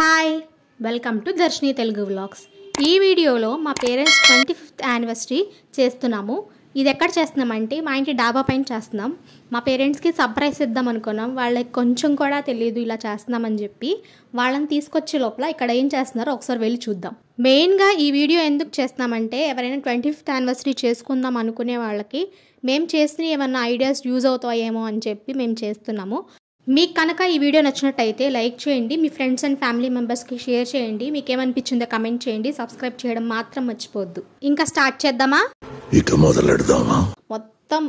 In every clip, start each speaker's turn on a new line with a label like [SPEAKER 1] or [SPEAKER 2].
[SPEAKER 1] Hi welcome to Darshini Telugu vlogs. ఈ వీడియోలో మా పేరెంట్స్ ట్వంటీ ఫిఫ్త్ యానివర్సరీ చేస్తున్నాము. ఇది ఎక్కడ చేస్తున్నామంటే మా ఇంటి డాబా పైన చేస్తున్నాం. మా పేరెంట్స్కి సర్ప్రైజ్ ఇద్దాం అనుకున్నాం. వాళ్ళకి కొంచెం కూడా తెలియదు ఇలా చేస్తున్నామని చెప్పి. వాళ్ళని తీసుకొచ్చే లోపల ఇక్కడ ఏం చేస్తున్నారో ఒకసారి వెళ్ళి చూద్దాం. మెయిన్గా ఈ వీడియో ఎందుకు చేస్తున్నామంటే ఎవరైనా ట్వంటీ ఫిఫ్త్ యానివర్సరీ చేసుకుందాం అనుకునే వాళ్ళకి మేము చేసిన ఏమన్నా ఐడియాస్ యూజ్ అవుతాయేమో అని చెప్పి మేము చేస్తున్నాము. మీకు కనుక ఈ వీడియో నచ్చినట్టయితే లైక్ చేయండి మీ ఫ్రెండ్స్ అండ్ ఫ్యామిలీ మెంబర్స్కి షేర్ చేయండి. మీకు ఏమనిపించిందో కమెంట్ చేయండి. సబ్స్క్రైబ్ చేయడం మాత్రం మర్చిపోవద్దు. ఇంకా స్టార్ట్ చేద్దామా?
[SPEAKER 2] ఇక మొదలెడదామా?
[SPEAKER 1] మొత్తం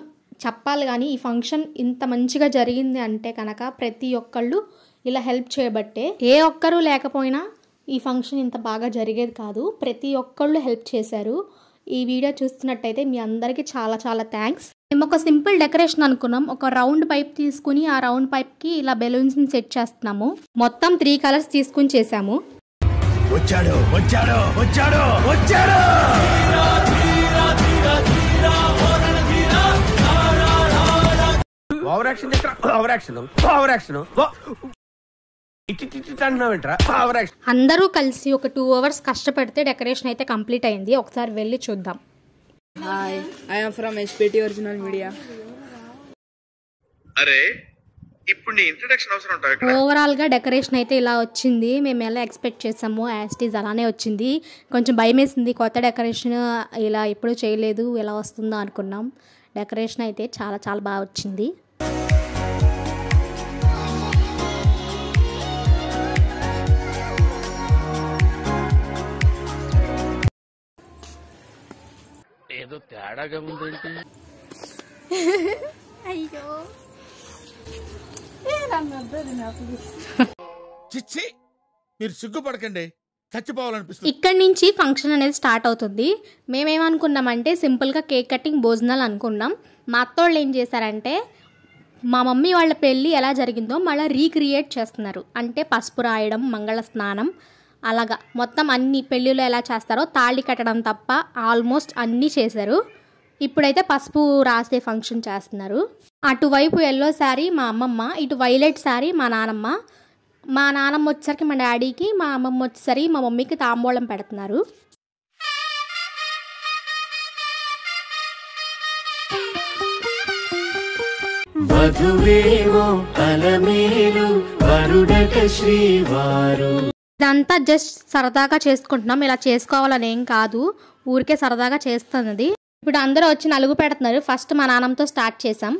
[SPEAKER 1] చెప్పాలి కానీ ఈ ఫంక్షన్ ఇంత మంచిగా జరిగింది అంటే కనుక ప్రతి ఒక్కళ్ళు ఇలా హెల్ప్ చేయబట్టే ఏ ఒక్కరూ లేకపోయినా ఈ ఫంక్షన్ ఇంత బాగా జరిగేది కాదు. ప్రతి ఒక్కళ్ళు హెల్ప్ చేశారు. ఈ వీడియో చూస్తున్నట్టయితే మీ అందరికీ చాలా చాలా థ్యాంక్స్. మేము ఒక సింపుల్ డెకరేషన్ అనుకున్నాం. ఒక రౌండ్ పైప్ తీసుకుని ఆ రౌండ్ పైప్కి ఇలా బెలూన్స్ని సెట్ చేస్తున్నాము. మొత్తం త్రీ కలర్స్ తీసుకుని చేసాము
[SPEAKER 2] వచ్చాడు వచ్చాడు వచ్చాడు వచ్చాడు!
[SPEAKER 3] Over action over action over action ఇట్టి ఇట్టి అంటున్నావేంట్రా ఓవర్ యాక్షన్
[SPEAKER 1] అందరూ కలిసి ఒక టూ అవర్స్ కష్టపడితే డెకరేషన్ అయితే కంప్లీట్ అయింది. ఒకసారి వెళ్ళి చూద్దాం.
[SPEAKER 4] Hi, I am from SPT Original Media.
[SPEAKER 5] అరే ఇప్పుడు నీ ఇంట్రడక్షన్ అవసరం ఉంటావు ఇక్కడ?
[SPEAKER 1] ఓవరాల్గా డెకరేషన్ అయితే ఇలా వచ్చింది. మేము ఎలా ఎక్స్పెక్ట్ చేసాము యాస్టీజ్ అలానే వచ్చింది. కొంచెం భయం వేసింది. కొత్త డెకరేషన్ ఇలా ఎప్పుడూ చేయలేదు. ఎలా వస్తుందో అనుకున్నాం. డెకరేషన్ అయితే చాలా చాలా బాగా వచ్చింది.
[SPEAKER 2] చిచ్చి మీరు సిగ్గుపడకండి. చచ్చిపోవాలనిపిస్తుంది.
[SPEAKER 1] ఇక్కడి నుంచి ఫంక్షన్ అనేది స్టార్ట్ అవుతుంది. మేమేమనుకున్నామంటే సింపుల్గా కేక్ కటింగ్ భోజనాలు అనుకున్నాం. మా అత్తోళ్ళు ఏం చేశారంటే మా మమ్మీ వాళ్ళ పెళ్ళి ఎలా జరిగిందో మళ్ళీ రీక్రియేట్ చేస్తున్నారు. అంటే పసుపు రాయడం మంగళ స్నానం అలాగా. మొత్తం అన్ని పెళ్ళిలో ఎలా చేస్తారో తాళి కట్టడం తప్ప ఆల్మోస్ట్ అన్నీ చేశారు. ఇప్పుడైతే పసుపు రాసే ఫంక్షన్ చేస్తున్నారు. అటువైపు ఎల్లో శారీ మా అమ్మమ్మ ఇటు వైలెట్ శారీ మా నానమ్మ. మా నానమ్మ వచ్చేసరికి మా డాడీకి మా అమ్మమ్మ వచ్చేసరికి మా మమ్మీకి తాంబూలం పెడుతున్నారు. ఇదంతా జస్ట్ సరదాగా చేసుకుంటున్నాం. ఇలా చేసుకోవాలని ఏం కాదు. ఊరికే సరదాగా చేస్తున్నది. ఇప్పుడు అందరూ వచ్చి నలుగు పెడుతున్నారు. ఫస్ట్ మా నాన్నంతో స్టార్ట్ చేసాం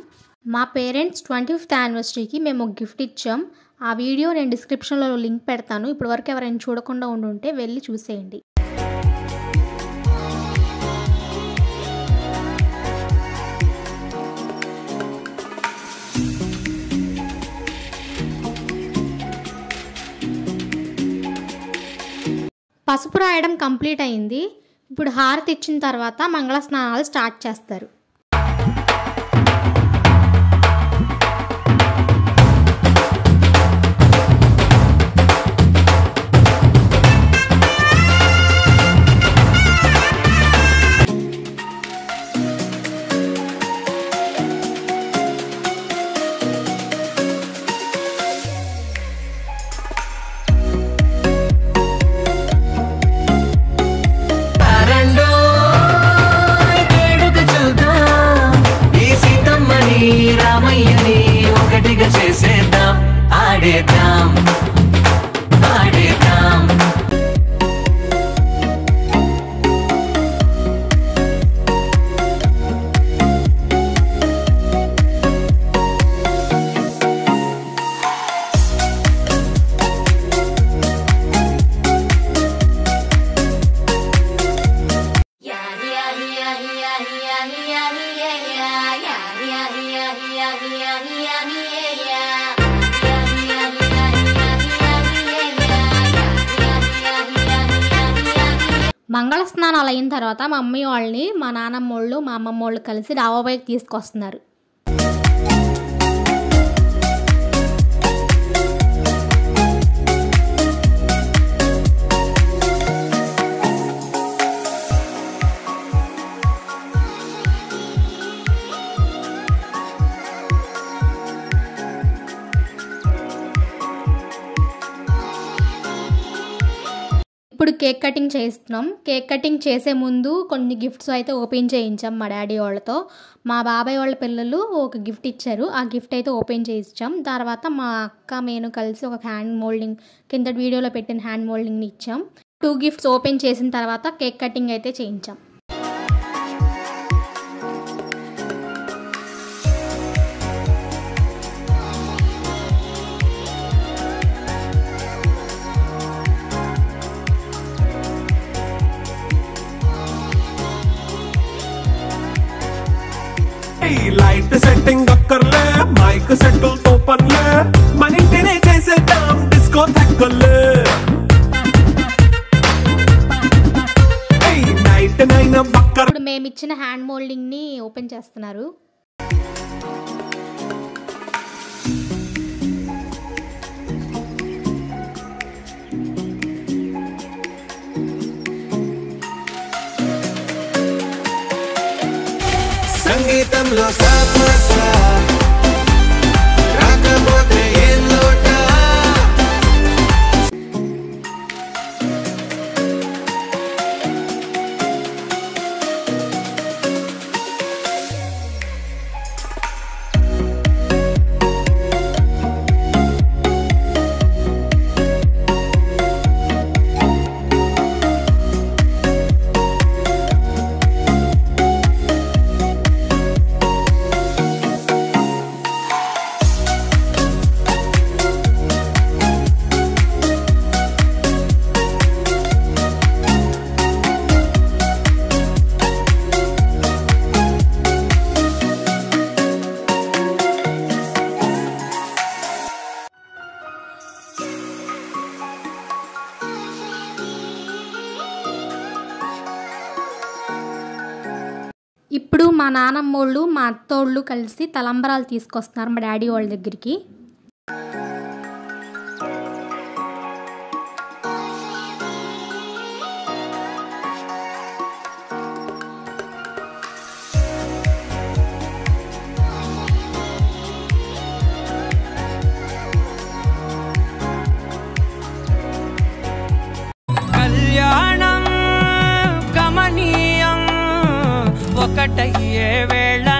[SPEAKER 1] మా పేరెంట్స్ ట్వంటీ ఫిఫ్త్ యానివర్సరీకి మేము గిఫ్ట్ ఇచ్చాం. ఆ వీడియో నేను డిస్క్రిప్షన్లో లింక్ పెడతాను. ఇప్పటి వరకు ఎవరైనా చూడకుండా ఉండుంటే వెళ్ళి చూసేయండి. పసుపు రాయడం కంప్లీట్ అయింది. ఇప్పుడు హారతి ఇచ్చిన తర్వాత మంగళ స్నానాలు స్టార్ట్ చేస్తారు.
[SPEAKER 6] பாடிட்டாம் பாடிட்டாம் yeah, yeah, yeah, yeah, yeah, yeah, yeah, yeah, yeah, yeah.
[SPEAKER 1] మంగళ స్నానాలు అయిన తర్వాత మా మమ్మీ వాళ్ళని మా నాన్నమ్మ వాళ్ళు మా అమ్మమ్మ వాళ్ళు కలిసి డాబా పైకి తీసుకొస్తున్నారు. కేక్ కటింగ్ చేస్తున్నాం. కేక్ కటింగ్ చేసే ముందు కొన్ని గిఫ్ట్స్ అయితే ఓపెన్ చేయించాం మా డాడీ వాళ్ళతో. మా బాబాయ్ వాళ్ళ పిల్లలు ఒక గిఫ్ట్ ఇచ్చారు. ఆ గిఫ్ట్ అయితే ఓపెన్ చేయించాం. తర్వాత మా అక్క నేను కలిసి ఒక హ్యాండ్ మోల్డింగ్ కింద వీడియోలో పెట్టిన హ్యాండ్ మోల్డింగ్ని ఇచ్చాం. టూ గిఫ్ట్స్ ఓపెన్ చేసిన తర్వాత కేక్ కటింగ్ అయితే చేయించాం.
[SPEAKER 7] లైట్ సెట్టింగ్ అక్కర్లే మైక్ సెట్టిల్తో పనిలే మన ఇంటినే చేసేద్దాం డిస్కో తగ్గలే నైట్ నైన్ బక్కర్
[SPEAKER 1] ఇప్పుడు మేము ఇచ్చిన హ్యాండ్ మోల్డింగ్ని ఓపెన్ చేస్తున్నారు.
[SPEAKER 6] them lost at my
[SPEAKER 1] side మా నానమ్మోళ్ళు మా అత్తోళ్ళు కలిసి తలంబరాలు తీసుకొస్తున్నారు మా డాడీ వాళ్ళ దగ్గరికి.
[SPEAKER 8] கட்டையே வேள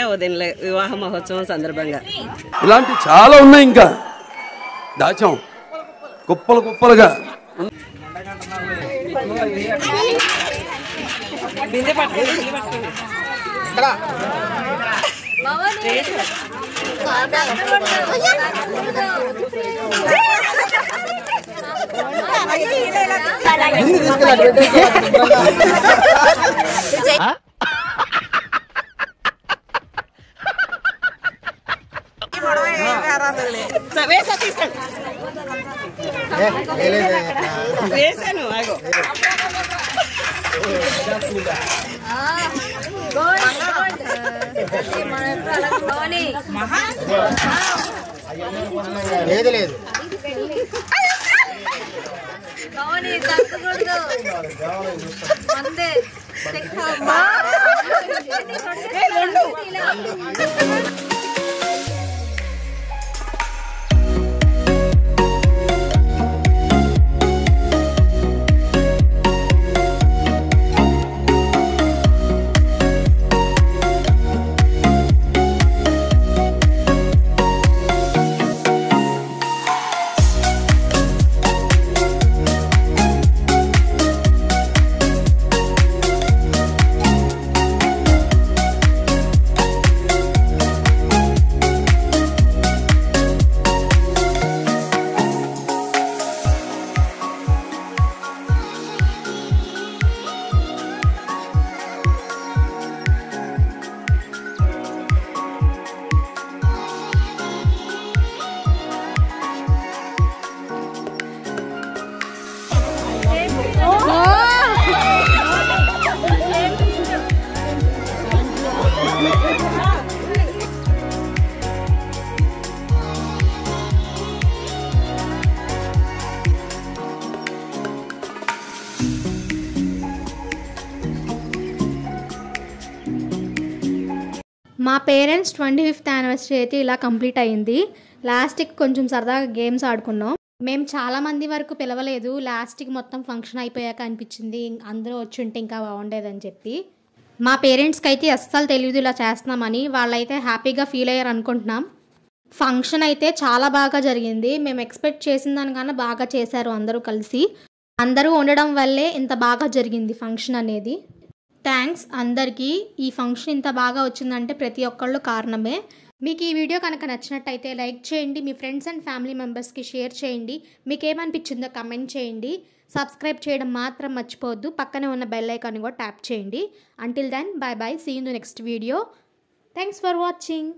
[SPEAKER 8] అన్నయ్య వదిన వివాహ మహోత్సవం సందర్భంగా.
[SPEAKER 9] ఇలాంటి చాలా ఉన్నాయి ఇంకా. దాచాం. కుప్పలు కుప్పలుగా.
[SPEAKER 8] బిందె వేసా వేసాను ఆగో.
[SPEAKER 10] లేదు. లేదు పోనీ తగ్గకూడదు
[SPEAKER 1] మా పేరెంట్స్ ట్వంటీ ఫిఫ్త్ యానివర్సరీ అయితే ఇలా కంప్లీట్ అయింది లాస్ట్కి కొంచెం సరదాగా గేమ్స్ ఆడుకున్నాం. మేము చాలా మంది వరకు పిలవలేదు. లాస్ట్కి మొత్తం ఫంక్షన్ అయిపోయాక అనిపించింది. అందరూ వచ్చి ఉంటే ఇంకా బాగుండేదని చెప్పి. మా పేరెంట్స్కి అయితే అస్సలు తెలియదు ఇలా చేస్తున్నామని. వాళ్ళైతే హ్యాపీగా ఫీల్ అయ్యారు అనుకుంటున్నాం. ఫంక్షన్ అయితే చాలా బాగా జరిగింది. మేము ఎక్స్పెక్ట్ చేసిన దానికన్నా బాగా చేశారు అందరూ కలిసి. అందరూ ఉండడం వల్లే ఇంత బాగా జరిగింది ఫంక్షన్ అనేది. థ్యాంక్స్ అందరికీ. ఈ ఫంక్షన్ ఇంత బాగా వచ్చిందంటే ప్రతి ఒక్కళ్ళు కారణమే. మీకు ఈ వీడియో కనుక నచ్చినట్టయితే లైక్ చేయండి. మీ ఫ్రెండ్స్ అండ్ ఫ్యామిలీ మెంబర్స్కి షేర్ చేయండి. మీకు ఏమనిపించిందో కమెంట్ చేయండి. సబ్స్క్రైబ్ చేయడం మాత్రం మర్చిపోవద్దు. పక్కనే ఉన్న బెల్ ఐకాన్ కూడా ట్యాప్ చేయండి. Until then bye bye see in the next video thanks for watching